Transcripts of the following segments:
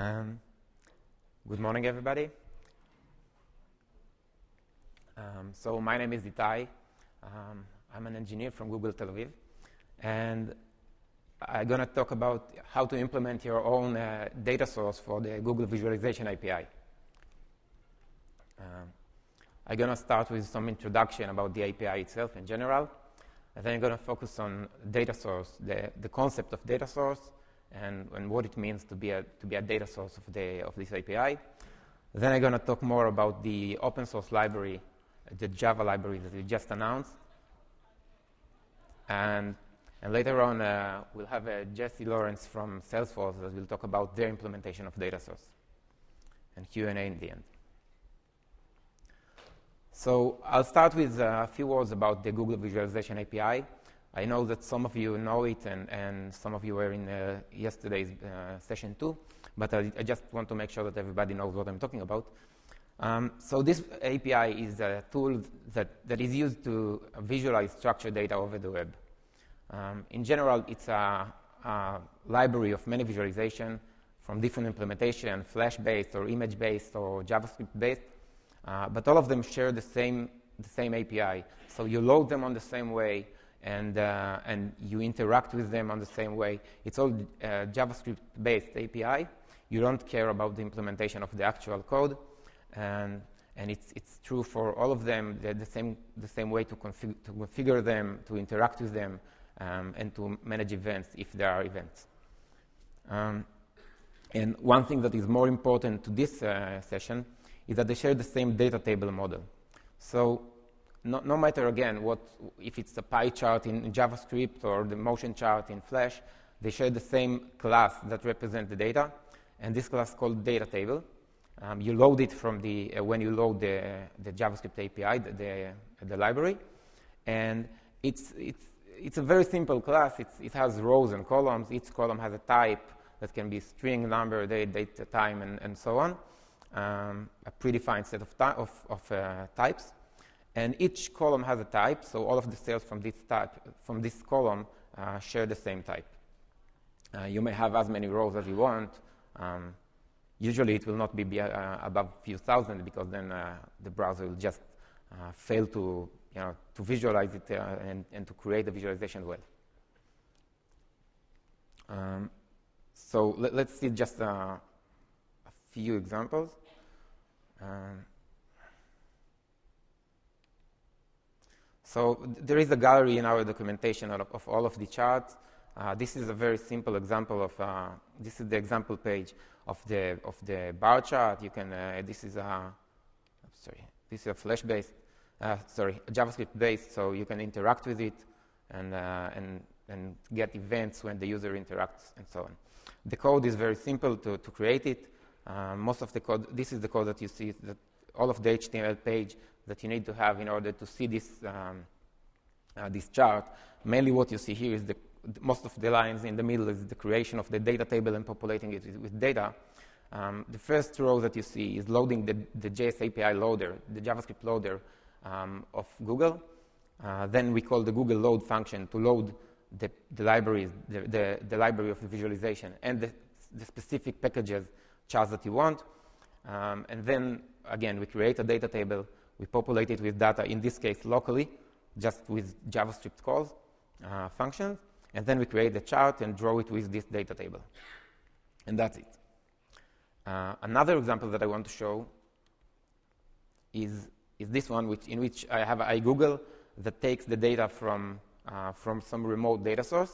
Um, good morning, everybody. Um, so my name is Itai. Um, I'm an engineer from Google Tel Aviv, and I'm going to talk about how to implement your own uh, data source for the Google Visualization API. Um, I'm going to start with some introduction about the API itself in general, and then I'm going to focus on data source, the, the concept of data source, and, and what it means to be a, to be a data source of, the, of this API. Then I'm going to talk more about the open source library, the Java library that we just announced. And, and later on, uh, we'll have uh, Jesse Lorenz from Salesforce that will talk about their implementation of data source and Q&A in the end. So I'll start with a few words about the Google Visualization API. I know that some of you know it, and, and some of you were in uh, yesterday's uh, session too, but I, I, just want to make sure that everybody knows what I'm talking about. Um, so this API is a tool that, that is used to visualize structured data over the web. Um, in general, it's a, a, library of many visualization from different implementation, Flash-based or image-based or JavaScript-based, uh, but all of them share the same, the same API. So you load them on the same way, and, uh, and you interact with them on the same way. It's all uh, JavaScript-based API. You don't care about the implementation of the actual code, and, and it's, it's true for all of them, the, the same, the same way to, config to configure them, to interact with them, um, and to manage events if there are events. Um, and one thing that is more important to this uh, session is that they share the same data table model. So no, no, matter again what if it's a pie chart in JavaScript or the motion chart in Flash, they share the same class that represents the data, and this class called data table. Um, you load it from the uh, when you load the, the JavaScript API, the, the, the, library, and it's it's it's a very simple class. It's, it has rows and columns. Each column has a type that can be string, number, date, date time, and, and so on. Um, a predefined set of, of, of uh, types. And each column has a type, so all of the cells from this, type, from this column uh, share the same type. Uh, you may have as many rows as you want. Um, usually it will not be, be uh, above a few thousand because then uh, the browser will just uh, fail to, you know, to visualize it uh, and, and, to create the visualization well. Um, so let, us see just a few examples. Um, So there is a gallery in our documentation of, of all of the charts. Uh, this is a very simple example of, uh, this is the example page of the, of the bar chart. You can, uh, this is a, sorry, this is a Flash-based, uh, sorry, JavaScript-based, so you can interact with it and, uh, and, and get events when the user interacts and so on. The code is very simple to, to create it. Uh, most of the code, this is the code that you see, that all of the HTML page that you need to have in order to see this, um, uh, this chart. Mainly what you see here is the, most of the lines in the middle is the creation of the data table and populating it with data. Um, the first row that you see is loading the, the JS API loader, the JavaScript loader um, of Google. Uh, then we call the Google load function to load the, the libraries, the, the, the, library of the visualization and the, the specific packages, charts that you want. Um, and then, again, we create a data table we populate it with data, in this case locally, just with JavaScript calls, uh, functions, and then we create the chart and draw it with this data table. And that's it. Uh, another example that I want to show is, is this one, which, in which I have iGoogle that takes the data from, uh, from some remote data source,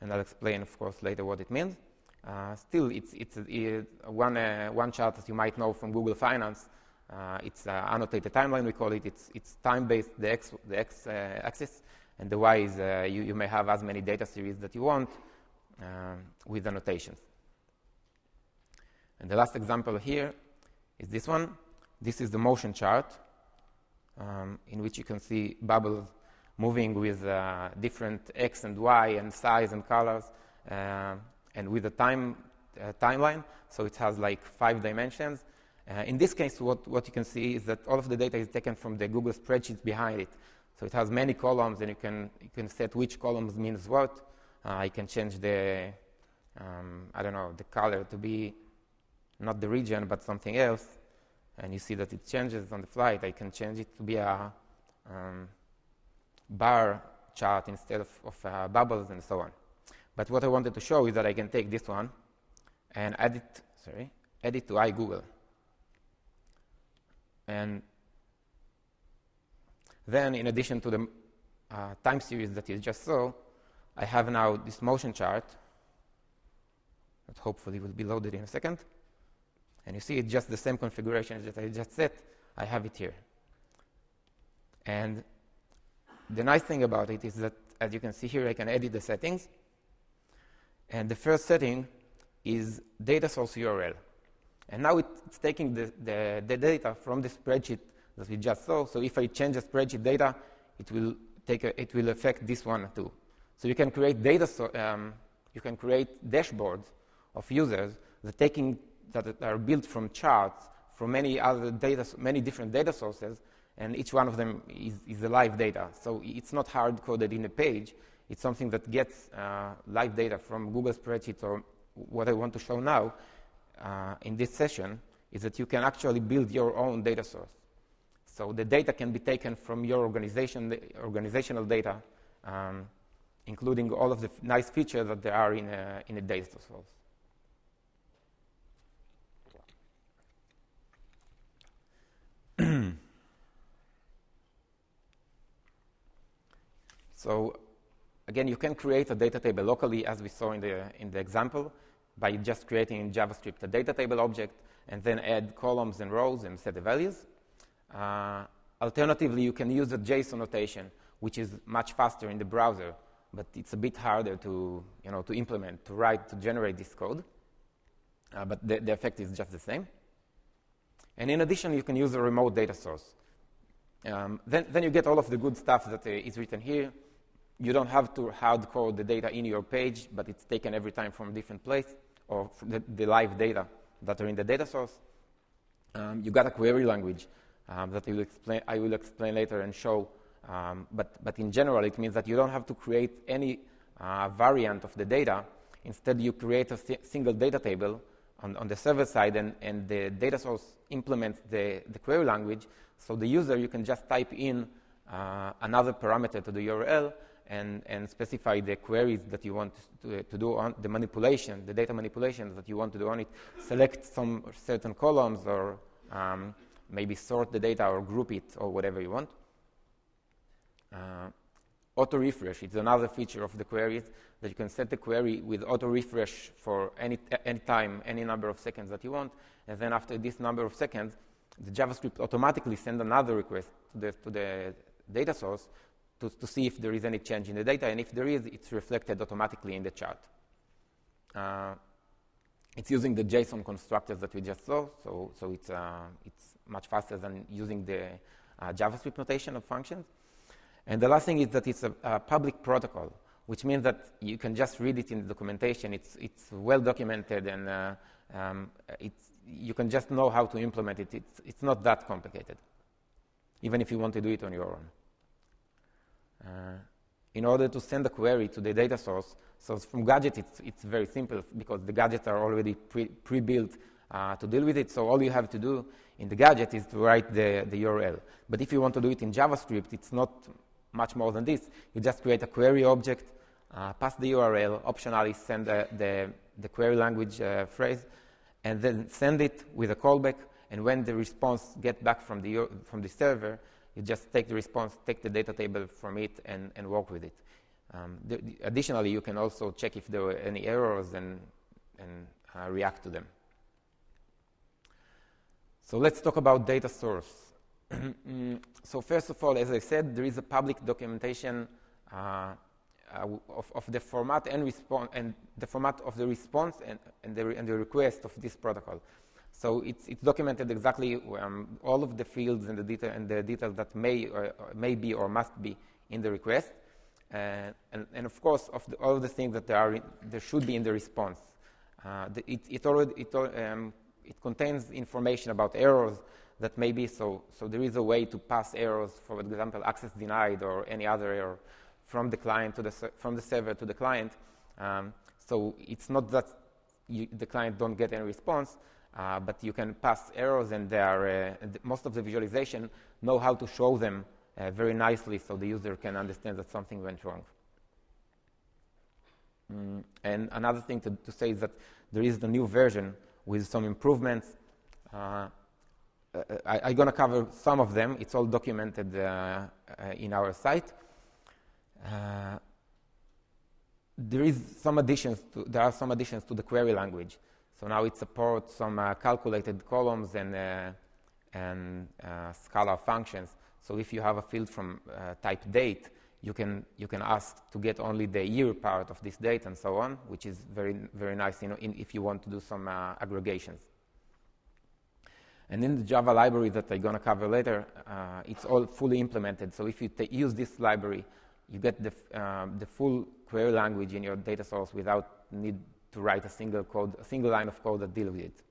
and I'll explain, of course, later what it means. Uh, still, it's, it's, it's one, uh, one chart that you might know from Google Finance uh, it's uh, annotated timeline, we call it. It's, it's time-based, the x, the x uh, axis, and the y is uh, you, you may have as many data series that you want um, with annotations. And the last example here is this one. This is the motion chart um, in which you can see bubbles moving with uh, different x and y and size and colors uh, and with a time timeline. So it has like five dimensions in this case, what, what you can see is that all of the data is taken from the Google spreadsheets behind it. So it has many columns, and you can, you can set which columns means what. Uh, you can change the, um, I don't know, the color to be not the region, but something else, and you see that it changes on the flight, I can change it to be a um, bar chart instead of, of uh, bubbles and so on. But what I wanted to show is that I can take this one and add it, sorry, add it to iGoogle. And then, in addition to the uh, time series that you just saw, I have now this motion chart that hopefully will be loaded in a second. And you see it's just the same configuration that I just set. I have it here. And the nice thing about it is that, as you can see here, I can edit the settings. And the first setting is data source URL. And now it's taking the, the, the, data from the spreadsheet that we just saw. So if I change the spreadsheet data, it will, take a, it will affect this one too. So you can create data, so, um, you can create dashboards of users that, taking, that are built from charts from many other data, many different data sources, and each one of them is, is the live data. So it's not hard coded in a page. It's something that gets uh, live data from Google Spreadsheets or what I want to show now uh, in this session is that you can actually build your own data source. So the data can be taken from your organization, organizational data, um, including all of the f- nice features that there are in a, in a data source. so again, you can create a data table locally, as we saw in the, in the example, by just creating in JavaScript a data table object and then add columns and rows and set the values. Uh, alternatively, you can use a JSON notation, which is much faster in the browser, but it's a bit harder to, you know, to implement, to write, to generate this code. Uh, but the, the effect is just the same. And in addition, you can use a remote data source. Um, then, then you get all of the good stuff that uh, is written here. You don't have to hard code the data in your page, but it's taken every time from a different place, or the, the, live data that are in the data source. Um, you got a query language um, that I will, explain, I will explain later and show. Um, but, but in general, it means that you don't have to create any uh, variant of the data. Instead, you create a si- single data table on, on the server side, and, and the data source implements the, the query language. So the user, you can just type in uh, another parameter to the URL and, and specify the queries that you want to, to do on the manipulation, the data manipulation that you want to do on it. Select some certain columns or um, maybe sort the data or group it or whatever you want. Uh, auto refresh it's another feature of the queries that you can set the query with auto refresh for any, any time, any number of seconds that you want. And then after this number of seconds, the JavaScript automatically send another request to the, to the data source to, to see if there is any change in the data. And if there is, it's reflected automatically in the chart. Uh, it's using the JSON constructors that we just saw, so, so it's, uh, it's much faster than using the uh, JavaScript notation of functions. And the last thing is that it's a, a, public protocol, which means that you can just read it in the documentation. It's, it's well documented and uh, um, it's, you can just know how to implement it. It's, it's not that complicated, even if you want to do it on your own. Uh, in order to send a query to the data source, so from Gadget, it's, it's very simple because the gadgets are already pre, pre-built uh, to deal with it. So all you have to do in the gadget is to write the, the URL. But if you want to do it in JavaScript, it's not much more than this. You just create a query object, uh, pass the URL, optionally send the, the, the query language uh, phrase, and then send it with a callback. And when the response gets back from the, from the server, you just take the response, take the data table from it, and, and work with it. Um, the, the, additionally, you can also check if there were any errors and, and uh, react to them. So let's talk about data source. Mm, so first of all, as I said, there is a public documentation uh, uh, of, of, the format and, response and the format of the response and, and, the, and the request of this protocol. So it's, it's documented exactly um, all of the fields and the, and the details that may, or, or may be or must be in the request. Uh, and, and, of course, of the, all of the things that there, are in, there should be in the response. Uh, the, it, it, already, it, um, it contains information about errors that may be so. So there is a way to pass errors, for example, access denied or any other error from the client to the from the server to the client. Um, so it's not that you, the client don't get any response, uh, but you can pass errors, and are, uh, most of the visualization know how to show them uh, very nicely so the user can understand that something went wrong. Mm, and another thing to, to, say is that there is the new version with some improvements. Uh, uh I, am going to cover some of them. It's all documented in our site. there is some additions. To, there are some additions to the query language. So now it supports some uh, calculated columns and, uh, and uh, scalar functions. So if you have a field from type date, you can, you can ask to get only the year part of this date and so on, which is very, very nice you know, in, if you want to do some uh, aggregations. And in the Java library that I'm going to cover later, uh, it's all fully implemented. So if you use this library, you get the, uh, the full query language in your data source without need to write a single code, a single line of code that deals with it.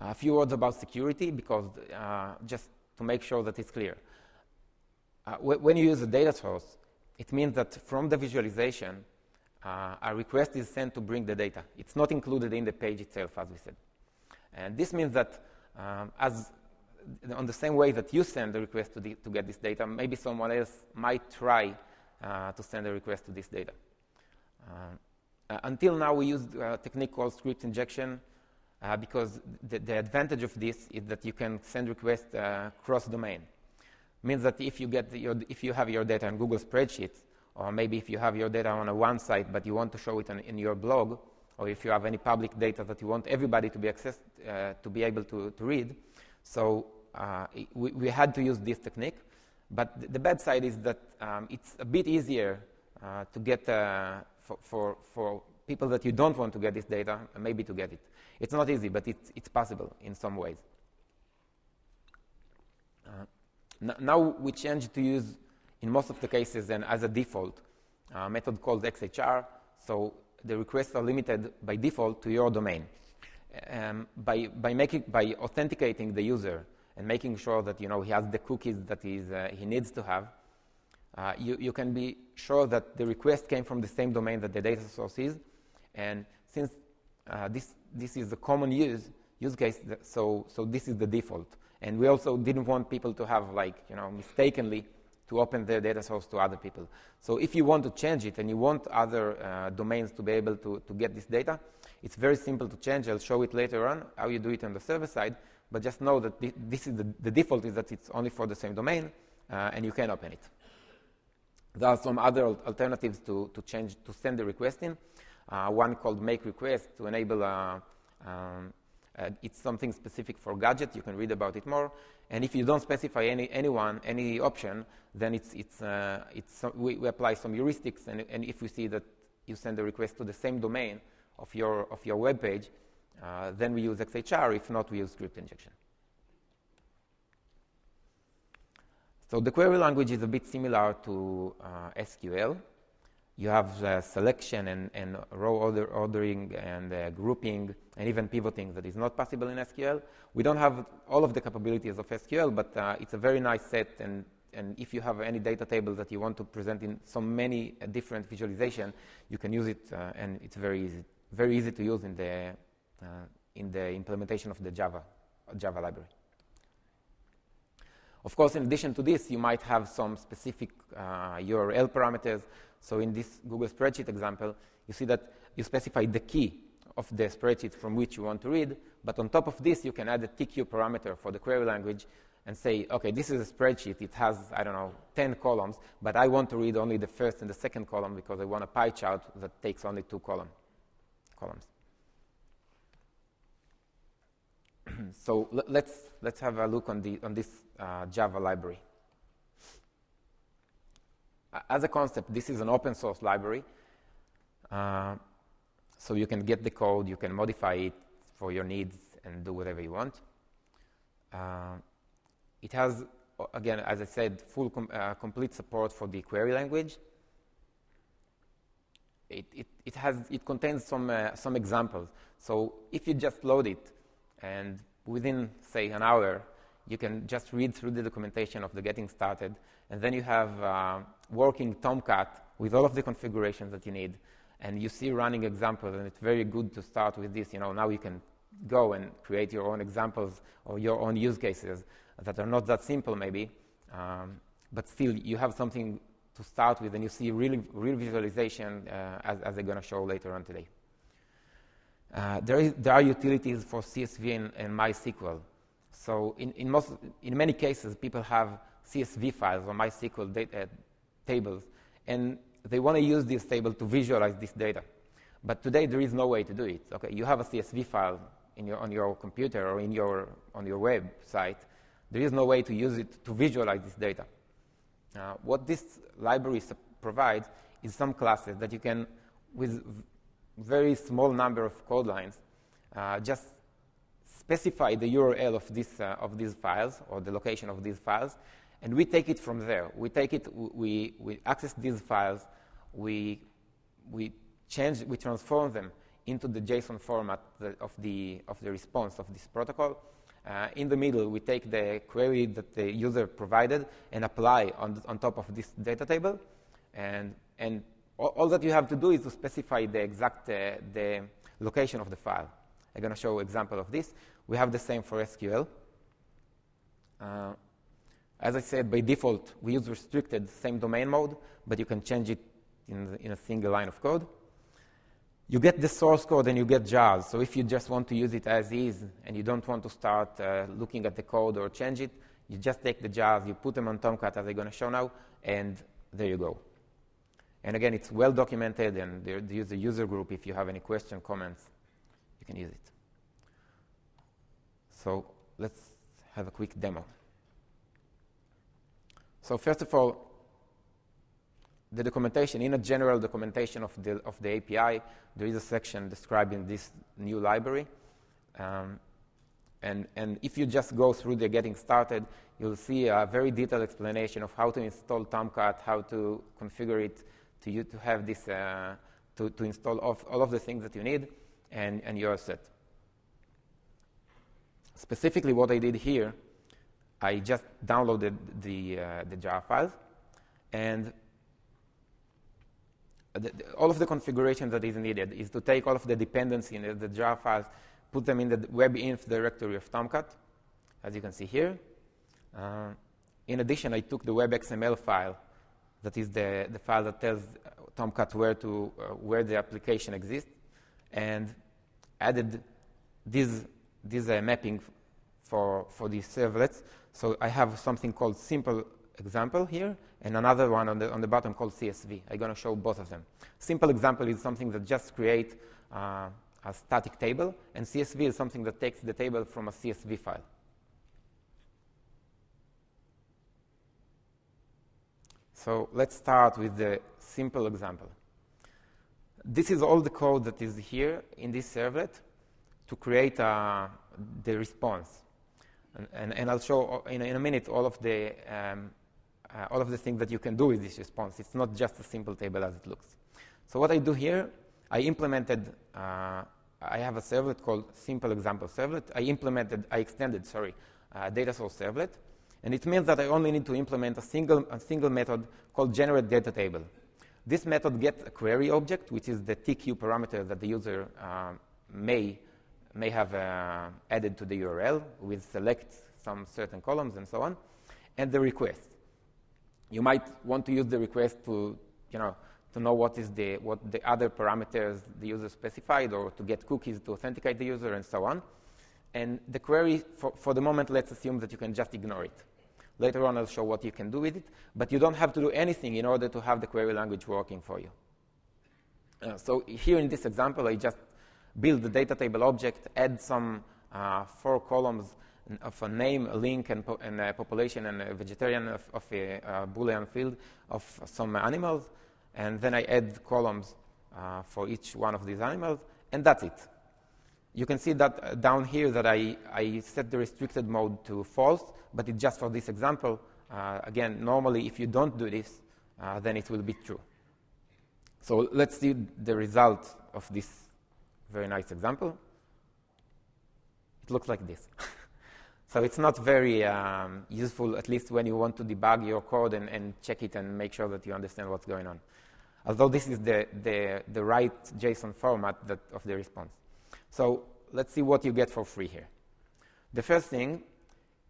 A few words about security, because uh, just to make sure that it's clear. Uh, when you use a data source, it means that from the visualization, uh, a request is sent to bring the data. It's not included in the page itself, as we said. And this means that um, as on the same way that you send the request to, the, to get this data, maybe someone else might try to send a request to this data. Uh, until now, we used a technique called script injection, uh, because the, the, advantage of this is that you can send requests uh, cross-domain. Means that if you, get your, if you have your data in Google Spreadsheets, or maybe if you have your data on a one site but you want to show it on, in your blog, or if you have any public data that you want everybody to be accessed, uh, to be able to, to read. So uh, we, we, had to use this technique. But the, the bad side is that um, it's a bit easier uh, to get uh, for, for, for people that you don't want to get this data, maybe to get it. It's not easy, but it's, it's possible in some ways. Uh, now we change to use, in most of the cases, and as a default, a method called XHR. So the requests are limited by default to your domain. Um, by, by, making, by authenticating the user and making sure that you know, he has the cookies that uh, he needs to have, uh, you, you can be sure that the request came from the same domain that the data source is. And since uh, this, this is the common use, use case, so, so this is the default. And we also didn't want people to have, like, you know, mistakenly to open their data source to other people. So if you want to change it and you want other uh, domains to be able to, to get this data, it's very simple to change. I'll show it later on, how you do it on the server side. But just know that this is the, the default is that it's only for the same domain, uh, and you can open it. There are some other alternatives to, to change to send the request in. Uh, one called make request to enable uh, um, uh, it's something specific for gadget. You can read about it more. And if you don't specify any anyone any option, then it's it's uh, it's we, we, apply some heuristics. And, and, if we see that you send a request to the same domain of your of your web page, uh, then we use XHR. If not, we use script injection. So the query language is a bit similar to uh, SQL you have uh, selection and, and row order, ordering and uh, grouping and even pivoting that is not possible in SQL. We don't have all of the capabilities of SQL, but uh, it's a very nice set. And, and if you have any data table that you want to present in so many uh, different visualization, you can use it, uh, and it's very easy, very easy to use in the, Uh, in the implementation of the Java, uh, Java library. Of course, in addition to this, you might have some specific uh, URL parameters so in this Google Spreadsheet example, you see that you specify the key of the spreadsheet from which you want to read, but on top of this, you can add a TQ parameter for the query language and say, okay, this is a spreadsheet. It has, I don't know, 10 columns, but I want to read only the first and the second column because I want a pie chart that takes only two column, columns. so let's, let's have a look on, the, on this uh, Java library as a concept, this is an open source library. Uh, so you can get the code, you can modify it for your needs and do whatever you want. Uh, it has, again, as I said, full com uh, complete support for the query language. It, it, it, has, it contains some, uh, some examples. So if you just load it and within, say, an hour, you can just read through the documentation of the getting started, and then you have uh, working Tomcat with all of the configurations that you need. and you see running examples, and it's very good to start with this. You know, now you can go and create your own examples or your own use cases that are not that simple, maybe, um, but still you have something to start with, and you see real, real visualization uh, as, as, they're going to show later on today. Uh, there, is, there, are utilities for CSV and, and MySQL. So in, in, most, in many cases, people have CSV files or MySQL data, uh, tables, and they want to use this table to visualize this data. But today there is no way to do it. Okay, you have a CSV file your, on your computer or in your, on your website. There is no way to use it to visualize this data. Uh, what this library provides is some classes that you can, with very small number of code lines, uh, just specify the URL of, this, uh, of these files or the location of these files, and we take it from there. We take it, we, we access these files, we, we change, we transform them into the JSON format of, the, of the response of this protocol. Uh, in the middle, we take the query that the user provided and apply on, on top of this data table. And, and all, all, that you have to do is to specify the exact uh, the location of the file. I'm going to show an example of this. We have the same for SQL. Uh, as I said, by default, we use restricted same domain mode, but you can change it in, the, in a single line of code. You get the source code and you get jars. So if you just want to use it as is and you don't want to start uh, looking at the code or change it, you just take the jars, you put them on Tomcat as I'm going to show now, and there you go. And again, it's well documented, and there's a user group. If you have any question, comments, you can use it. So let's have a quick demo. So first of all, the documentation, in a general documentation of the, of the API, there is a section describing this new library. Um, and, and if you just go through the getting started, you'll see a very detailed explanation of how to install Tomcat, how to configure it to you to have this, uh, to, to install all, all of the things that you need, and, and you're set. Specifically, what I did here I just downloaded the, uh, the jar files, and the, the, all of the configuration that is needed is to take all of the dependency in the, the jar files, put them in the WEB-INF directory of Tomcat, as you can see here. Uh, in addition, I took the web.xml file, that is the, the file that tells Tomcat where, to, uh, where the application exists, and added this, this uh, mapping for, for these servlets so I have something called simple example here, and another one on the, on the bottom called CSV. I'm going to show both of them. Simple example is something that just creates uh, a static table, and CSV is something that takes the table from a CSV file. So let's start with the simple example. This is all the code that is here in this servlet to create uh, the response. And, and, and I'll show in, in, a minute all of, the, um, uh, all of the things that you can do with this response. It's not just a simple table as it looks. So what I do here, I implemented, uh, I have a servlet called simple example servlet. I implemented, I extended, sorry, uh, data source servlet. And it means that I only need to implement a single, a single method called generate data table. This method gets a query object, which is the TQ parameter that the user uh, may may have uh, added to the URL with select some certain columns and so on, and the request. You might want to use the request to, you know, to know what is the what the other parameters the user specified, or to get cookies to authenticate the user, and so on. And the query, for, for the moment, let's assume that you can just ignore it. Later on, I'll show what you can do with it, but you don't have to do anything in order to have the query language working for you. Uh, so here in this example, I just build the data table object, add some uh, four columns of a name, a link, and, po and a population and a vegetarian of, of a, a, Boolean field of some animals, and then I add columns uh, for each one of these animals, and that's it. You can see that uh, down here that I, I set the restricted mode to false, but it's just for this example. Uh, again, normally if you don't do this, uh, then it will be true. So let's see the result of this very nice example. It looks like this. so it's not very um, useful, at least when you want to debug your code and, and, check it and make sure that you understand what's going on. although this is the, the, the right JSON format that, of the response. So let's see what you get for free here. The first thing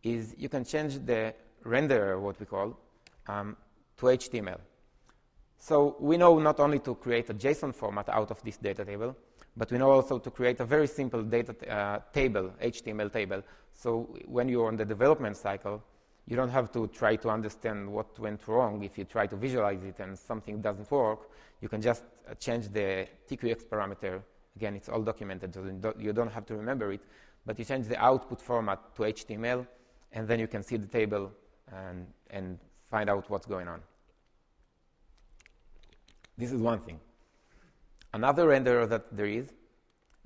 is you can change the renderer, what we call, um, to HTML. So we know not only to create a JSON format out of this data table, but we know also to create a very simple data uh, table, HTML table. So when you're on the development cycle, you don't have to try to understand what went wrong. If you try to visualize it and something doesn't work, you can just uh, change the TQX parameter. Again, it's all documented, so you don't have to remember it. But you change the output format to HTML, and then you can see the table and, and find out what's going on. This is one thing. Another renderer that there is,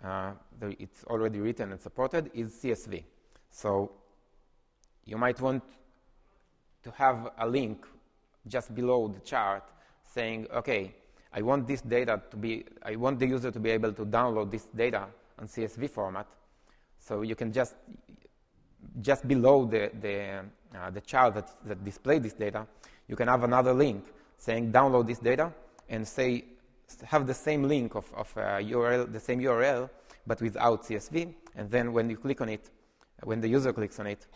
uh, it's already written and supported, is CSV. So you might want to have a link just below the chart saying, okay, I want this data to be, I want the user to be able to download this data on CSV format. So you can just, just below the, the, uh, the chart that, that displays this data, you can have another link saying download this data and say have the same link of, of uh, URL, the same URL, but without CSV. And then when you click on it, when the user clicks on it,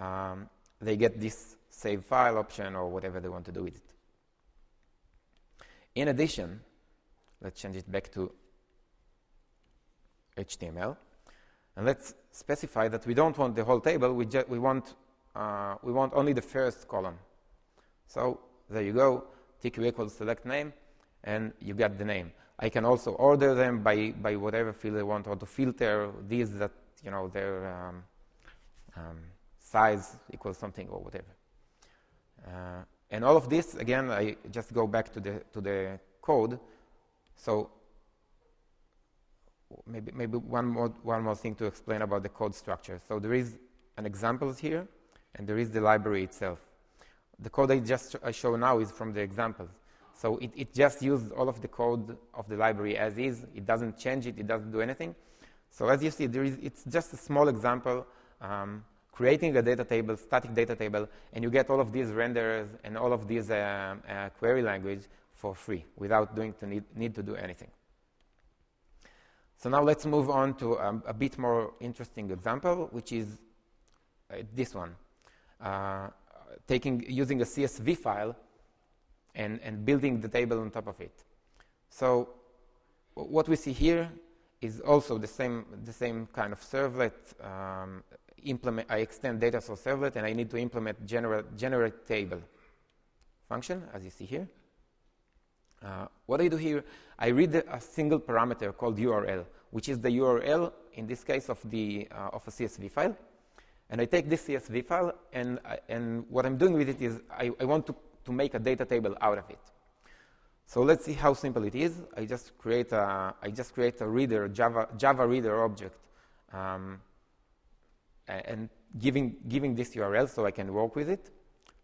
um, they get this save file option or whatever they want to do with it. In addition, let's change it back to HTML. And let's specify that we don't want the whole table, we, we, want, uh, we want only the first column. So there you go, TQ equals select name and you get the name. I can also order them by, by whatever field I want, or to filter these that, you know, their um, um, size equals something or whatever. Uh, and all of this, again, I just go back to the, to the code. So maybe, maybe one, more, one more thing to explain about the code structure. So there is an example here, and there is the library itself. The code I just I show now is from the examples. So it, it just uses all of the code of the library as is. It doesn't change it. It doesn't do anything. So as you see, there is, it's just a small example, um, creating a data table, static data table, and you get all of these renderers and all of these uh, uh, query language for free without doing to need, need to do anything. So now let's move on to um, a bit more interesting example, which is uh, this one. Uh, taking, using a CSV file and, and building the table on top of it. So what we see here is also the same, the same kind of servlet. Um, implement, I extend data source servlet, and I need to implement generate, generate table function, as you see here. Uh, what I do here, I read a single parameter called URL, which is the URL, in this case, of, the, uh, of a CSV file. And I take this CSV file, and, and what I'm doing with it is I, I want to to make a data table out of it. So let's see how simple it is. I just create a, I just create a reader, Java, Java reader object, um, and giving, giving this URL so I can work with it.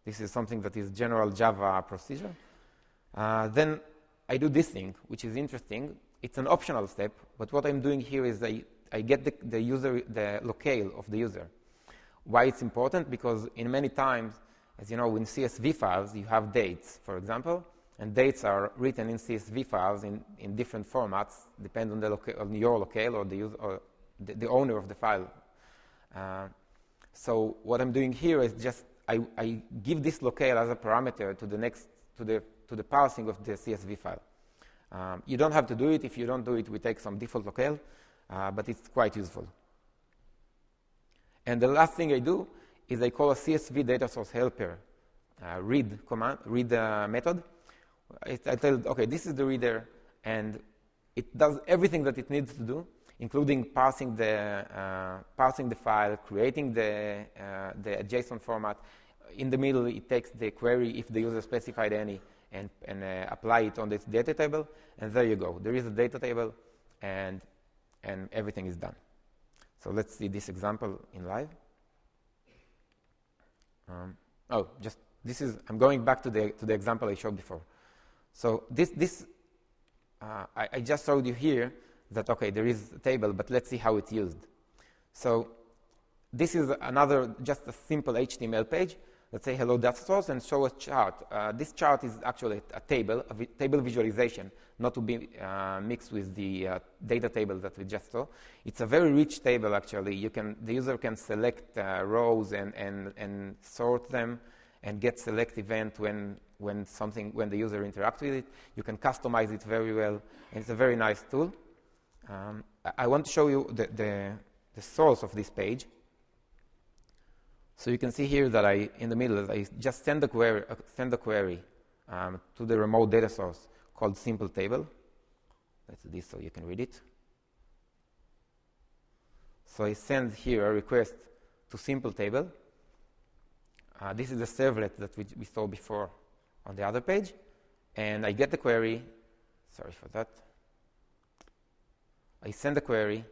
This is something that is general Java procedure. Uh, then I do this thing, which is interesting. It's an optional step, but what I'm doing here is I, I get the, the user, the locale of the user. Why it's important? Because in many times as you know, in CSV files, you have dates, for example, and dates are written in CSV files in, in different formats, depending on, the loca- on your locale or, the, user, or the, the, owner of the file. Uh, so what I'm doing here is just I, I, give this locale as a parameter to the next to the to the parsing of the CSV file. Um, you don't have to do it. If you don't do it, we take some default locale, uh, but it's quite useful. And the last thing I do is I call a CSV data source helper uh, read command, read uh, method. I, I tell, okay, this is the reader, and it does everything that it needs to do, including parsing the uh, parsing the file, creating the uh, the JSON format. In the middle, it takes the query if the user specified any, and and uh, apply it on this data table, and there you go. There is a data table, and and everything is done. So let's see this example in live. Um, oh, just this is, I'm going back to the, to the example I showed before. So this, this uh, I, I, just showed you here that, okay, there is a table, but let's see how it's used. So this is another, just a simple HTML page let's say hello data source and show a chart. Uh, this chart is actually a table, a vi table visualization, not to be uh, mixed with the uh, data table that we just saw. It's a very rich table actually. You can, the user can select uh, rows and, and, and sort them and get select event when, when, something, when the user interacts with it. You can customize it very well, and it's a very nice tool. Um, I want to show you the, the, the source of this page. So you can see here that I, in the middle, I just send the query, uh, send the query um, to the remote data source called simple table. Let's do this so you can read it. So I send here a request to simple table. Uh, this is the servlet that we, we saw before on the other page. And I get the query. Sorry for that. I send a query,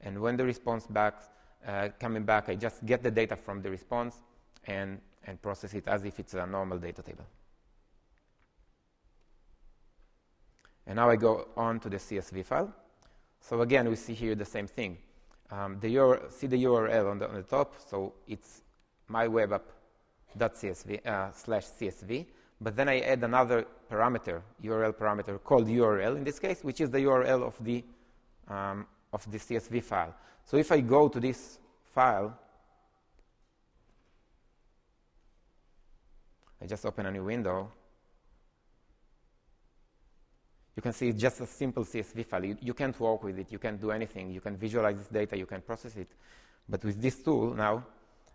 and when the response back uh, coming back, I just get the data from the response and, and process it as if it's a normal data table. And now I go on to the CSV file. So again, we see here the same thing. Um, the URL, see the URL on the, on the top, so it's mywebapp.csv uh, slash CSV. But then I add another parameter, URL parameter called URL in this case, which is the URL of the um, of the CSV file. So if I go to this file, I just open a new window, you can see it's just a simple CSV file. You, you, can't work with it. You can't do anything. You can visualize this data. You can process it. But with this tool now,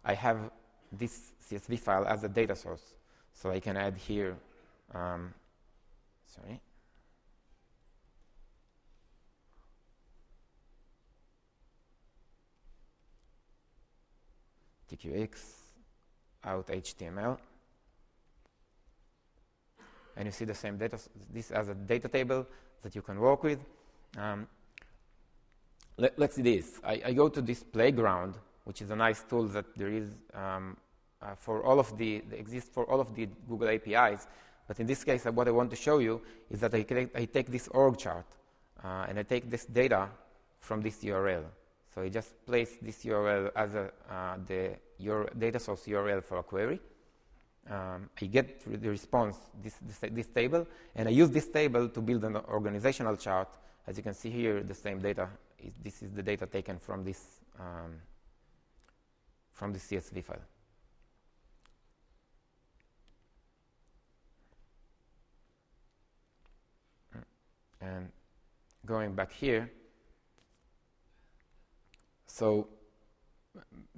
I have this CSV file as a data source. So I can add here, um, sorry, TQX out HTML. And you see the same data, this as a data table that you can work with. Um, let, us see this. I, I, go to this playground, which is a nice tool that there is um, uh, for all of the, exists for all of the Google APIs. But in this case, uh, what I want to show you is that I, I take this org chart uh, and I take this data from this URL. So I just place this URL as a, uh, the your data source URL for a query. Um, I get the response, this, this, this, table, and I use this table to build an organizational chart. As you can see here, the same data. Is, this is the data taken from this um, from the CSV file. And going back here, so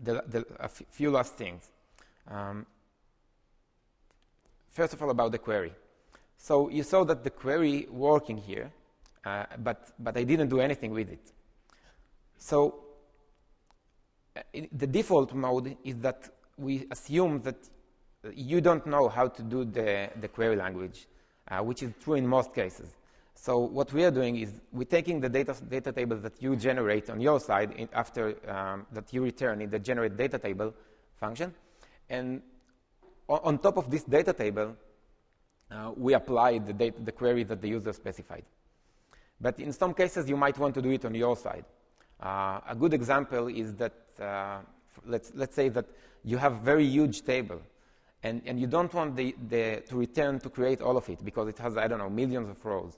the, the, a few last things. Um, first of all, about the query. So you saw that the query working here, uh, but, but I didn't do anything with it. So uh, the default mode is that we assume that you don't know how to do the, the query language, uh, which is true in most cases. So what we are doing is we're taking the data, data table that you generate on your side in, after um, that you return in the generate data table function, and on, on top of this data table, uh, we apply the, data, the query that the user specified. But in some cases, you might want to do it on your side. Uh, a good example is that uh, let's, let's say that you have a very huge table, and, and you don't want the, the, to return to create all of it because it has, I don't know, millions of rows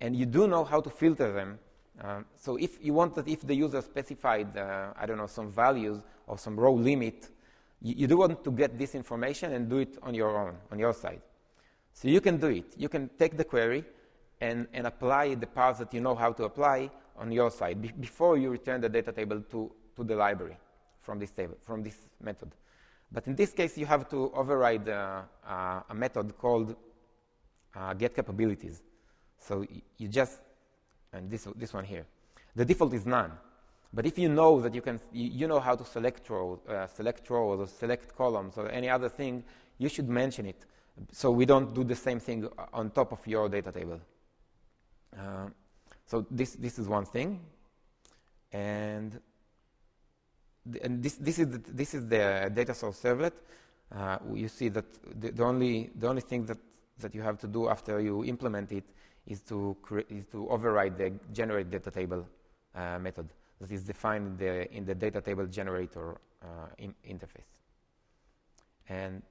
and you do know how to filter them. Um, so if you want that if the user specified, uh, I don't know, some values or some row limit, you, you, do want to get this information and do it on your own, on your side. So you can do it. You can take the query and, and apply the parts that you know how to apply on your side be- before you return the data table to, to the library from this table, from this method. But in this case, you have to override uh, uh, a method called uh, get capabilities. So you just, and this, this one here, the default is none. But if you know that you can, you, know how to select rows, uh, select rows or select columns or any other thing, you should mention it. So we don't do the same thing on top of your data table. Uh, so this, this is one thing. And, and this, this, is the, this is the data source servlet. Uh, you see that the, the, only, the only thing that, that you have to do after you implement it is to, is to override the generate data table uh, method that is defined in the, in the data table generator uh, in interface. And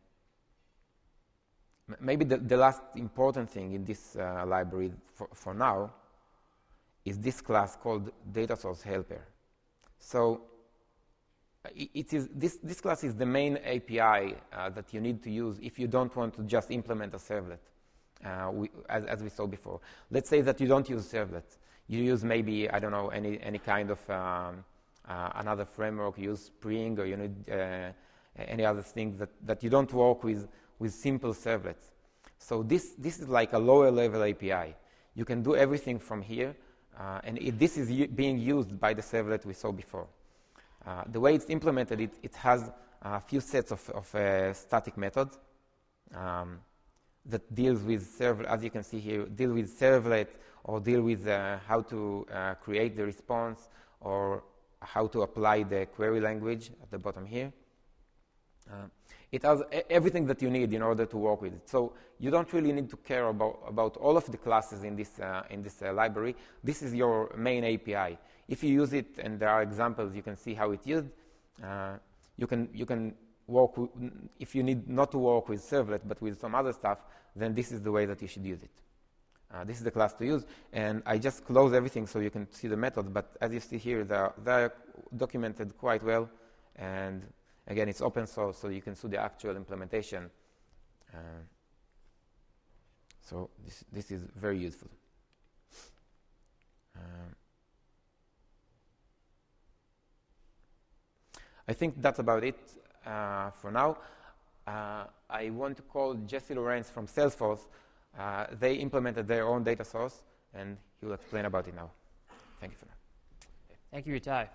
maybe the, the, last important thing in this uh, library for, for, now is this class called data source helper. So it, it is, this, this class is the main API uh, that you need to use if you don't want to just implement a servlet, uh, we, as, as, we saw before. Let's say that you don't use servlets. You use maybe, I don't know, any, any kind of um, uh, another framework, you use Spring, or you need uh, any other things that, that you don't work with, with simple servlets. So this, this is like a lower level API. You can do everything from here, uh, and it, this is being used by the servlet we saw before. Uh, the way it's implemented, it, it has a few sets of, of uh, static methods um, that deals with as you can see here, deal with servlet or deal with uh, how to uh, create the response or how to apply the query language at the bottom here. Uh, it has everything that you need in order to work with it. So you don't really need to care about, about all of the classes in this, uh, in this uh, library. This is your main API. If you use it, and there are examples, you can see how it's used. Uh, you, can, you can work, if you need not to work with servlet, but with some other stuff, then this is the way that you should use it. Uh, this is the class to use. And I just close everything so you can see the method. But as you see here, they're, they're documented quite well. And again, it's open source, so you can see the actual implementation. Uh, so this, this is very useful. Um, I think that's about it uh, for now. Uh, I want to call Jesse Lorenz from Salesforce. Uh, they implemented their own data source, and he will explain about it now. Thank you for that. Thank you, Itai.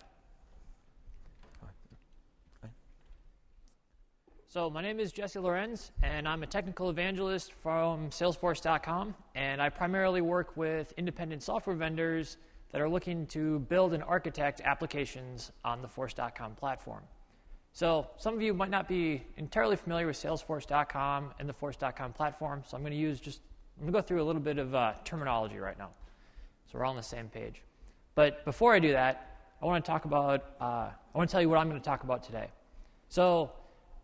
So, my name is Jesse Lorenz, and I'm a technical evangelist from Salesforce.com. And I primarily work with independent software vendors that are looking to build and architect applications on the Force.com platform. So, some of you might not be entirely familiar with Salesforce.com and the Force.com platform, so I'm going to use just I'm going to go through a little bit of uh, terminology right now, so we're all on the same page. But before I do that, I want to talk about. Uh, I want to tell you what I'm going to talk about today. So,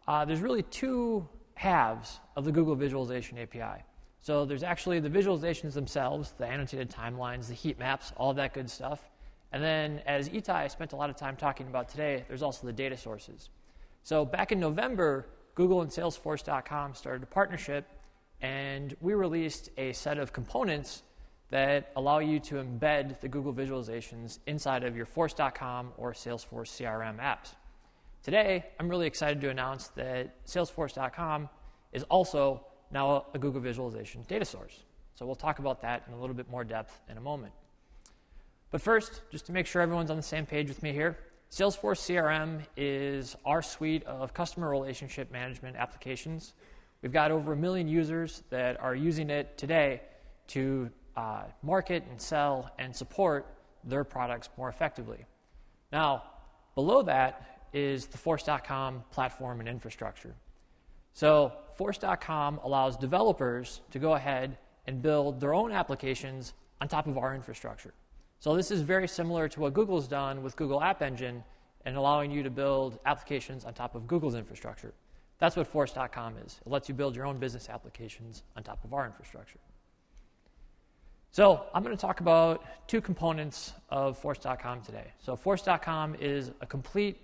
uh, there's really two halves of the Google Visualization API. So there's actually the visualizations themselves, the annotated timelines, the heat maps, all that good stuff. And then, as Itai spent a lot of time talking about today, there's also the data sources. So back in November, Google and Salesforce.com started a partnership, and we released a set of components that allow you to embed the Google visualizations inside of your Force.com or Salesforce CRM apps. Today, I'm really excited to announce that Salesforce.com is also now a Google visualization data source. So we'll talk about that in a little bit more depth in a moment. But first, just to make sure everyone's on the same page with me here, Salesforce CRM is our suite of customer relationship management applications. We've got over a million users that are using it today to uh, market and sell and support their products more effectively. Now, below that is the Force.com platform and infrastructure. So, Force.com allows developers to go ahead and build their own applications on top of our infrastructure. So this is very similar to what Google's done with Google App Engine and allowing you to build applications on top of Google's infrastructure. That's what Force.com is. It lets you build your own business applications on top of our infrastructure. So I'm going to talk about two components of Force.com today. So Force.com is a complete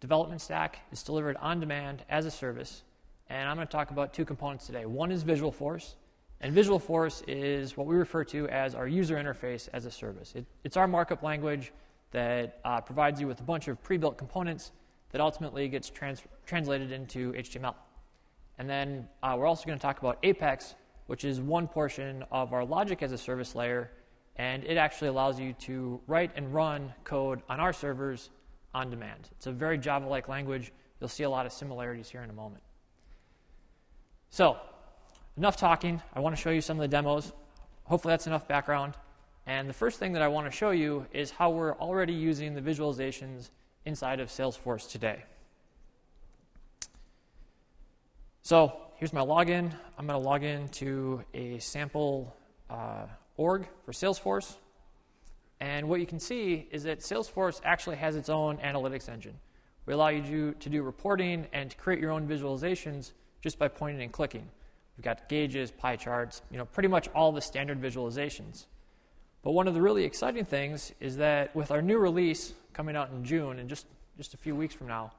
development stack. It's delivered on demand as a service. And I'm going to talk about two components today. One is Visualforce, and Visualforce is what we refer to as our user interface as a service. It, it's our markup language that uh, provides you with a bunch of pre built components that ultimately gets trans- translated into HTML. And then uh, we're also going to talk about Apex, which is one portion of our logic as a service layer, and it actually allows you to write and run code on our servers on demand. It's a very Java like language. You'll see a lot of similarities here in a moment. So, enough talking. I want to show you some of the demos. Hopefully, that's enough background. And the first thing that I want to show you is how we're already using the visualizations inside of Salesforce today. So here's my login. I'm going to log in to a sample uh, org for Salesforce. And what you can see is that Salesforce actually has its own analytics engine. We allow you to, to do reporting and to create your own visualizations just by pointing and clicking. We've got gauges, pie charts, you know, pretty much all the standard visualizations. But one of the really exciting things is that with our new release coming out in June, in just, just a few weeks from now,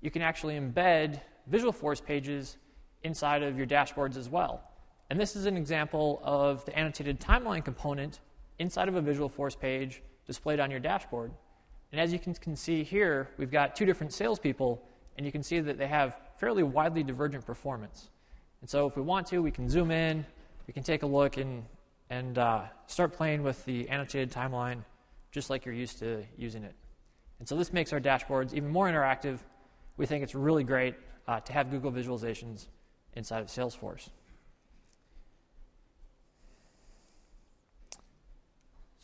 you can actually embed Visualforce pages inside of your dashboards as well. And this is an example of the annotated timeline component inside of a Visualforce page displayed on your dashboard. And as you can, can see here, we've got two different salespeople, and you can see that they have fairly widely divergent performance. And so if we want to, we can zoom in, we can take a look and, and uh, start playing with the annotated timeline just like you're used to using it. And so this makes our dashboards even more interactive. We think it's really great uh, to have Google visualizations inside of Salesforce.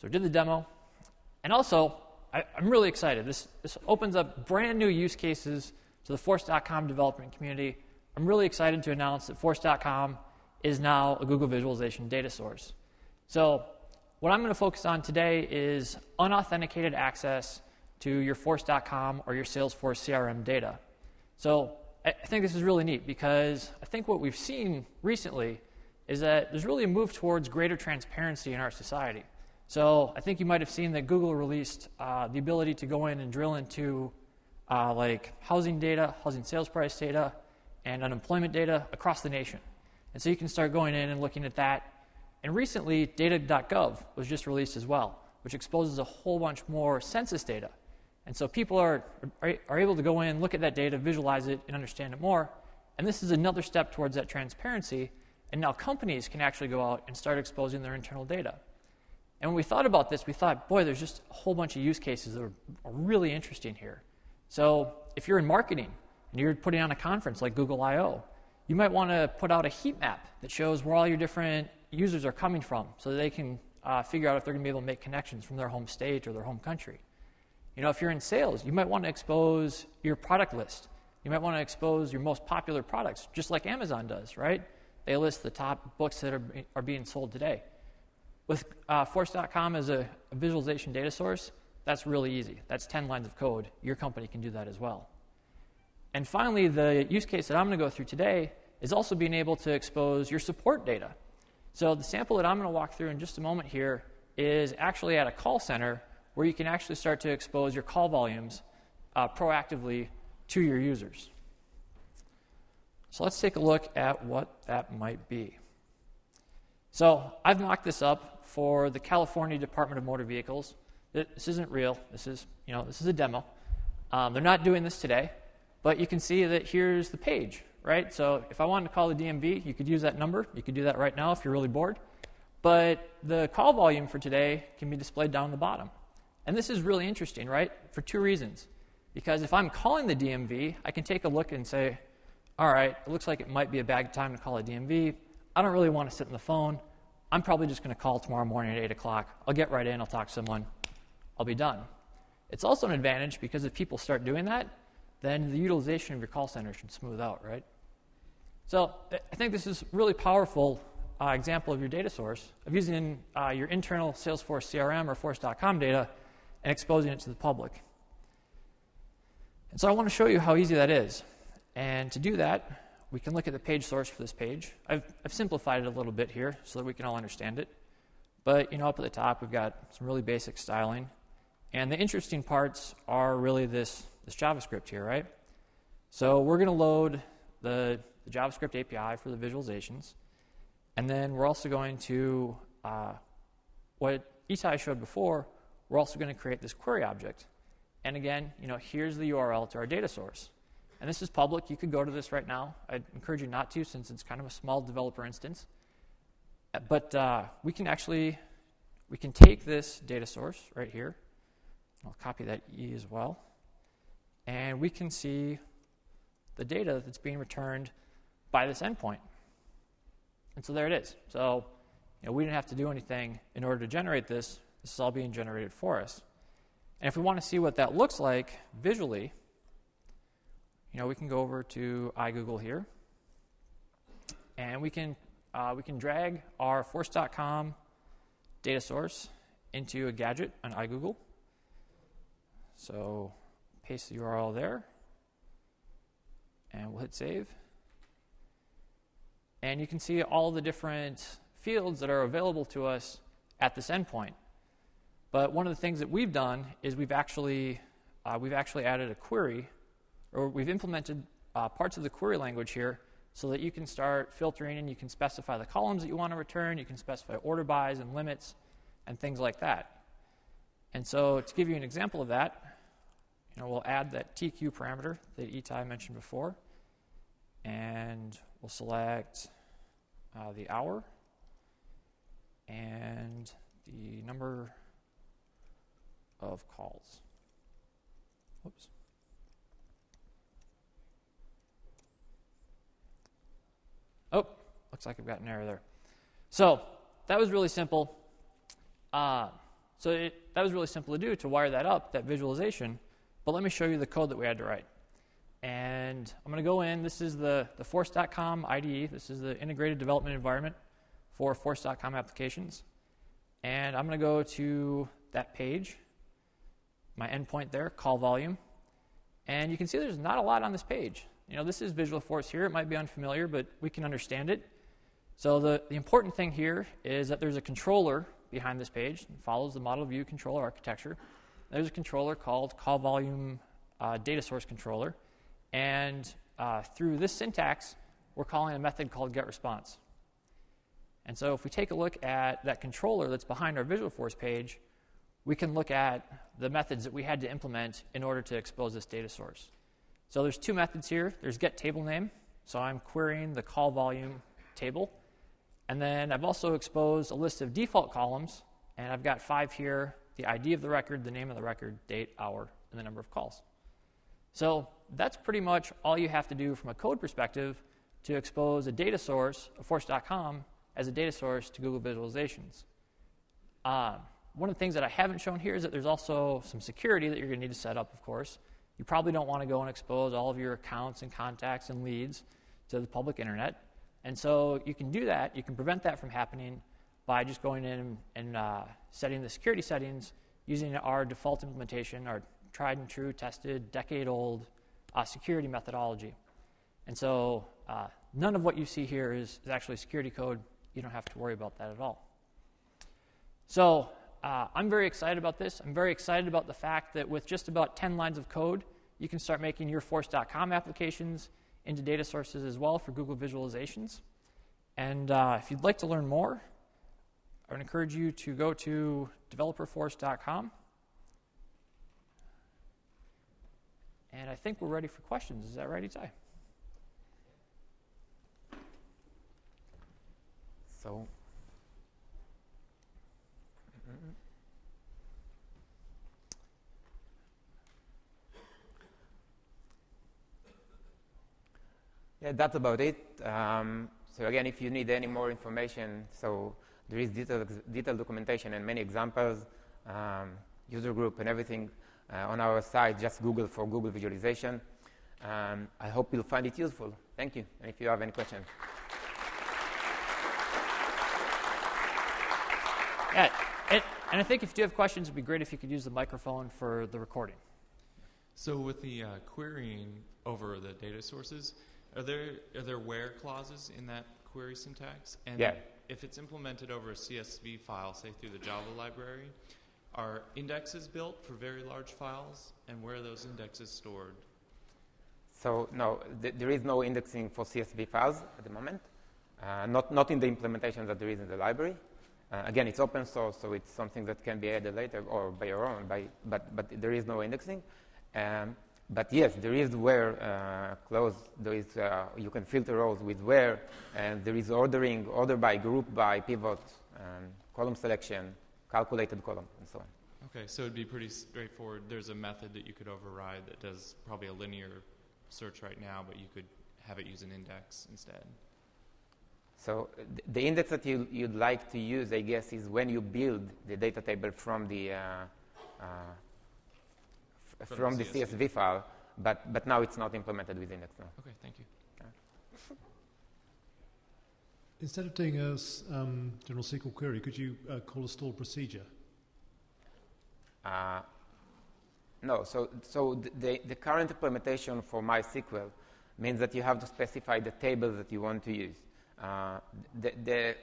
So did the demo. And also, I, am really excited. This, this opens up brand new use cases to the Force.com development community. I'm really excited to announce that Force.com is now a Google visualization data source. So, what I'm going to focus on today is unauthenticated access to your Force.com or your Salesforce CRM data. So, I think this is really neat because I think what we've seen recently is that there's really a move towards greater transparency in our society. So I think you might have seen that Google released uh, the ability to go in and drill into uh, like housing data, housing sales price data, and unemployment data across the nation. And so you can start going in and looking at that. And recently, data.gov was just released as well, which exposes a whole bunch more census data. And so people are, are, are able to go in, look at that data, visualize it, and understand it more. And this is another step towards that transparency. And now companies can actually go out and start exposing their internal data. And when we thought about this, we thought, boy, there's just a whole bunch of use cases that are, are really interesting here. So if you're in marketing and you're putting on a conference like Google I/O, you might want to put out a heat map that shows where all your different users are coming from, so they can uh, figure out if they're going to be able to make connections from their home state or their home country. You know, if you're in sales, you might want to expose your product list. You might want to expose your most popular products, just like Amazon does, right? They list the top books that are, are being sold today. With uh, Force.com as a, a visualization data source, that's really easy. That's 10 lines of code. Your company can do that as well. And finally, the use case that I'm going to go through today is also being able to expose your support data. So the sample that I'm going to walk through in just a moment here is actually at a call center where you can actually start to expose your call volumes uh, proactively to your users. So let's take a look at what that might be. So I've mocked this up for the California Department of Motor Vehicles. This isn't real. This is, you know, this is a demo. Um, they're not doing this today, but you can see that here's the page, right? So if I wanted to call the DMV, you could use that number. You could do that right now if you're really bored. But the call volume for today can be displayed down the bottom. And this is really interesting, right? For two reasons. Because if I'm calling the DMV, I can take a look and say, all right, it looks like it might be a bad time to call a DMV. I don't really want to sit on the phone. I'm probably just going to call tomorrow morning at 8 o'clock. I'll get right in, I'll talk to someone, I'll be done. It's also an advantage because if people start doing that, then the utilization of your call center should smooth out, right? So I think this is a really powerful uh, example of your data source, of using uh, your internal Salesforce CRM or Force.com data and exposing it to the public. And so I want to show you how easy that is. And to do that, we can look at the page source for this page. I've, I've simplified it a little bit here so that we can all understand it. But, you know, up at the top, we've got some really basic styling. And the interesting parts are really this, this JavaScript here, right? So we're going to load the, the, JavaScript API for the visualizations. And then we're also going to, uh, what Itai showed before, we're also going to create this query object. And again, you know, here's the URL to our data source. And this is public. You could go to this right now. I'd encourage you not to since it's kind of a small developer instance. Uh, but uh, we can actually we can take this data source right here. I'll copy that E as well. And we can see the data that's being returned by this endpoint. And so there it is. So you know, we didn't have to do anything in order to generate this. This is all being generated for us. And if we want to see what that looks like visually, you know, we can go over to iGoogle here, and we can uh, we can drag our Force.com data source into a gadget on iGoogle. So paste the URL there, and we'll hit save. And you can see all the different fields that are available to us at this endpoint. But one of the things that we've done is we've actually, uh, we've actually added a query, or we've implemented uh, parts of the query language here so that you can start filtering and you can specify the columns that you want to return, you can specify order bys and limits and things like that. And so to give you an example of that, you we'll add that TQ parameter that Itai mentioned before, and we'll select uh, the hour and the number of calls. Whoops. Oh, looks like I've got an error there. So that was really simple. Uh, so it, that was really simple to do to wire that up, that visualization. But let me show you the code that we had to write. And I'm going to go in. This is the, the Force.com IDE. This is the integrated development environment for Force.com applications. And I'm going to go to that page, my endpoint there, call volume. And you can see there's not a lot on this page. You know, this is Visualforce here. It might be unfamiliar, but we can understand it. So the, the important thing here is that there's a controller behind this page. It follows the model view controller architecture. There's a controller called call volume uh, data source controller. And uh, through this syntax, we're calling a method called getResponse. And so if we take a look at that controller that's behind our Visualforce page, we can look at the methods that we had to implement in order to expose this data source. So there's two methods here. There's get table name. So I'm querying the call volume table. And then I've also exposed a list of default columns, and I've got five here the ID of the record, the name of the record, date, hour, and the number of calls. So that's pretty much all you have to do from a code perspective to expose a data source, a force.com, as a data source to Google Visualizations. Uh, one of the things that I haven't shown here is that there's also some security that you're going to need to set up, of course. You probably don't want to go and expose all of your accounts and contacts and leads to the public internet. And so you can do that, you can prevent that from happening by just going in and uh, setting the security settings using our default implementation, our tried and true, tested, decade old uh, security methodology. And so uh, none of what you see here is, is, actually security code. You don't have to worry about that at all. So uh, I'm very excited about this. I'm very excited about the fact that with just about 10 lines of code, you can start making your Force.com applications into data sources as well for Google visualizations. And uh, if you'd like to learn more, I would encourage you to go to developerforce.com. And I think we're ready for questions. Is that right, Itai? So, yeah, that's about it. Um, so again, if you need any more information, so there is detailed, detailed documentation and many examples, um, user group and everything uh, on our site. Just Google for Google visualization. Um, I hope you'll find it useful. Thank you. And if you have any questions. Yeah, and, and I think if you do have questions, it'd be great if you could use the microphone for the recording. So with the uh, querying over the data sources, are there are there where clauses in that query syntax? And yeah if it's implemented over a CSV file, say through the Java library, are indexes built for very large files, and where are those indexes stored? So no, th- there is no indexing for CSV files at the moment. Uh, not not in the implementation that there is in the library. Uh, again, it's open source, so it's something that can be added later or by your own. By, but but there is no indexing. Um, but yes, there is where uh, clause. There is uh, you can filter rows with where, and there is ordering, order by group by pivot, and column selection, calculated column, and so on. Okay, so it'd be pretty straightforward. There's a method that you could override that does probably a linear search right now, but you could have it use an index instead. So th- the index that you, would like to use, I guess, is when you build the data table from the uh, uh from, from the, CSV. CSV. file, but, but now it's not implemented with Index now. Okay, thank you. Instead of doing a um, general SQL query, could you uh, call a stored procedure? Uh, no, so, so the, the current implementation for MySQL means that you have to specify the tables that you want to use. Uh, the, the,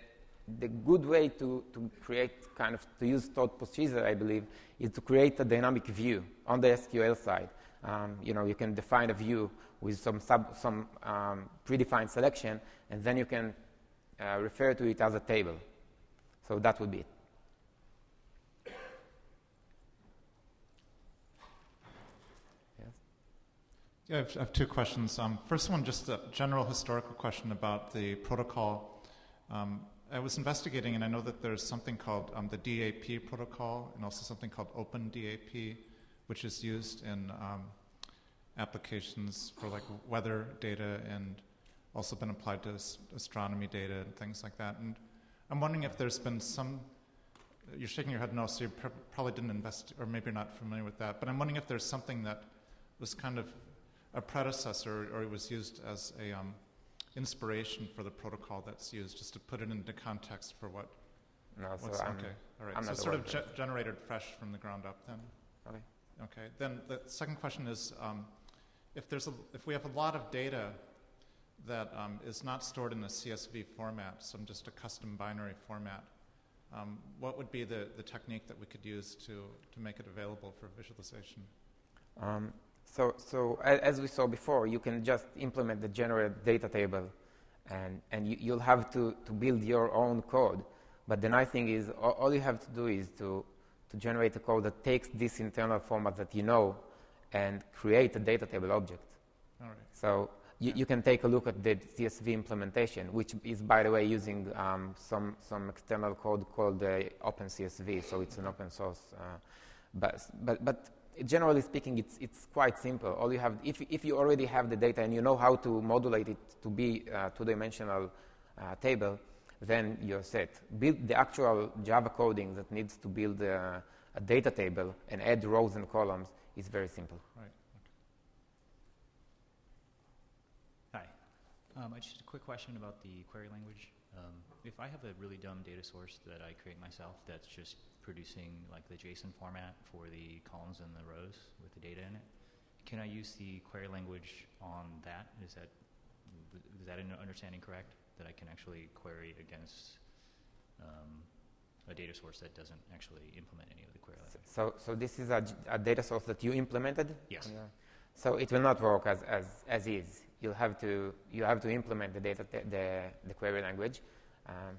the good way to, to create kind of to use stored procedure, I believe, is to create a dynamic view on the SQL side. Um, you know, you can define a view with some sub, some um, predefined selection, and then you can uh, refer to it as a table. So that would be it. Yeah, I have, I have two questions. Um, first one, just a general historical question about the protocol. Um, I was investigating, and I know that there's something called um, the DAP protocol, and also something called OpenDAP, which is used in um, applications for like weather data, and also been applied to astronomy data and things like that. And I'm wondering if there's been some. You're shaking your head no, so you pr- probably didn't invest, or maybe you're not familiar with that. But I'm wondering if there's something that was kind of a predecessor, or it was used as a um, inspiration for the protocol that's used, just to put it into context for what. No, so what's, I'm, okay, all right. I'm so sort of of ge- generated fresh from the ground up, then. Okay. Okay. Then the second question is, um, if there's a, if we have a lot of data that um, is not stored in a CSV format, some just a custom binary format, um, what would be the, the technique that we could use to, to make it available for visualization? So, so as we saw before, you can just implement the generate data table, and, and you, you'll have to, to build your own code. But the nice thing is, all, all you have to do is to, to generate a code that takes this internal format that you know and create a data table object. All right. So you, you can take a look at the CSV implementation, which is, by the way, using um, some, some external code called the OpenCSV. So it's an open source. Uh, but, but, but generally speaking, it's, it's quite simple. All you have, if, if you already have the data and you know how to modulate it to be a two-dimensional uh, table, then you're set. Build the actual Java coding that needs to build a, a data table and add rows and columns is very simple. Right. Hi. Um, I just had a quick question about the query language. Um, if I have a really dumb data source that I create myself that's just producing like the JSON format for the columns and the rows with the data in it, can I use the query language on that? Is that is that an understanding correct? That I can actually query against um, a data source that doesn't actually implement any of the query language? So, so this is a data source that you implemented? Yes. Yeah. So it will not work as, as, as is. You'll have to, you have to implement the data, the, the query language. Um,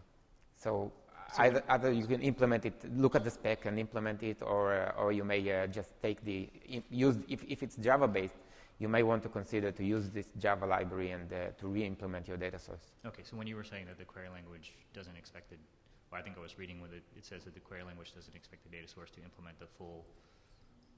so So either, either you can implement it, look at the spec and implement it, or, uh, or you may uh, just take the, use, if, if it's Java based, you may want to consider to use this Java library and uh, to re-implement your data source. Okay, so when you were saying that the query language doesn't expect the, well, I think I was reading with it, it says that the query language doesn't expect the data source to implement the full,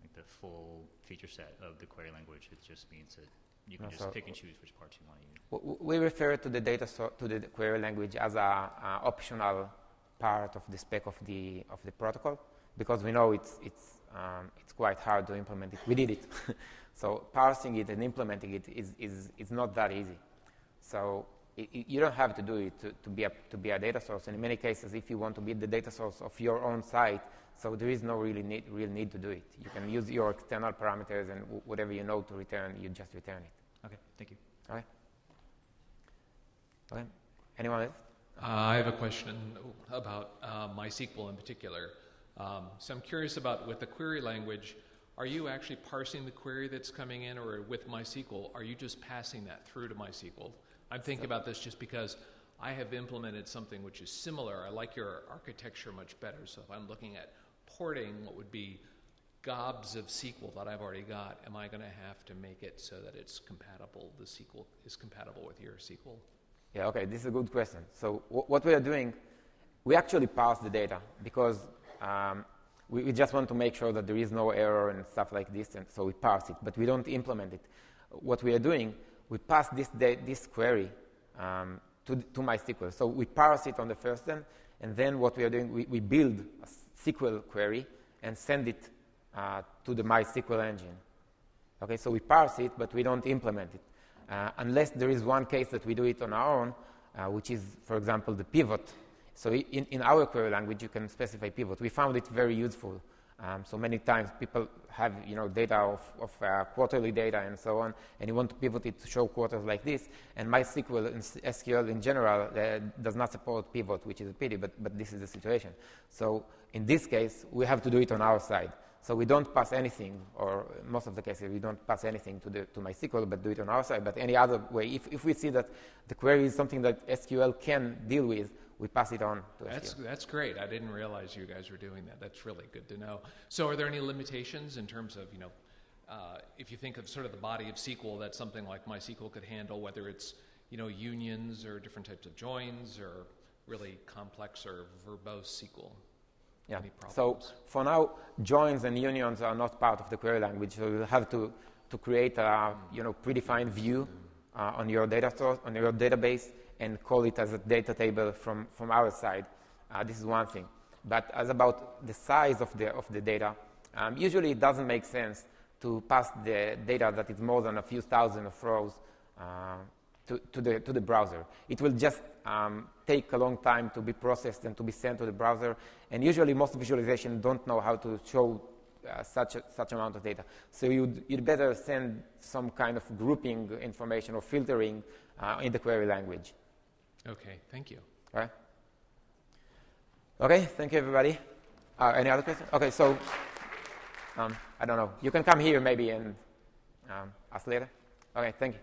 like the full feature set of the query language. It just means that you can No, just so- pick and choose which parts you want to use. W- w- We refer to the data so- to the query language as a, a optional part of the spec of the of the protocol because we know it's it's um, it's quite hard to implement it. We did it, so parsing it and implementing it is is, is not that easy. So i i you don't have to do it to, to be a to be a data source. And in many cases, if you want to be the data source of your own site, so there is no really need, real need to do it. You can use your external parameters and w- whatever you know to return, you just return it. Okay, thank you. Okay. Okay. Anyone else? Uh, I have a question about uh, MySQL in particular. Um, so I'm curious about with the query language, are you actually parsing the query that's coming in, or with MySQL, are you just passing that through to MySQL? I'm thinking about this just because I have implemented something which is similar. I like your architecture much better. So if I'm looking at porting what would be gobs of SQL that I've already got, am I going to have to make it so that it's compatible, the SQL is compatible with your SQL? Yeah, okay, this is a good question. So, wh- what we are doing, we actually parse the data because um, we, we just want to make sure that there is no error and stuff like this, and so we parse it, but we don't implement it. What we are doing, we pass this, da- this query um, to, to MySQL. So, we parse it on the first end, and then what we are doing, we, we build a SQL query and send it uh, to the MySQL engine. Okay, so we parse it, but we don't implement it. Uh, unless there is one case that we do it on our own, uh, which is, for example, the pivot. So in, in our query language, you can specify pivot. We found it very useful Um, so many times people have you know data of, of uh, quarterly data and so on, and you want to pivot it to show quarters like this. And MySQL and SQL in general uh, does not support pivot, which is a pity, but, but this is the situation. So in this case, we have to do it on our side. So we don't pass anything, or most of the cases we don't pass anything to, the, to MySQL, but do it on our side. But any other way, if, if we see that the query is something that SQL can deal with, we pass it on to that's, SQL. That's great. I didn't realize you guys were doing that. That's really good to know. So, are there any limitations in terms of, you know, uh, if you think of sort of the body of SQL that something like MySQL could handle, whether it's, you know, unions or different types of joins or really complex or verbose SQL? Yeah. So for now, joins and unions are not part of the query language. So you have to, to create a you know predefined view uh, on your data source on your database and call it as a data table from, from our side. Uh, this is one thing. But as about the size of the of the data, um, usually it doesn't make sense to pass the data that is more than a few thousand of rows uh, to, to, the, to the browser. It will just um, take a long time to be processed and to be sent to the browser. And usually, most visualization don't know how to show uh, such a, such amount of data. So you'd, you'd better send some kind of grouping information or filtering uh, in the query language. Okay, thank you. All right. Okay. Thank you, everybody. Uh, any other questions? Okay. So um, I don't know. You can come here maybe and um, ask later. Okay. Thank you.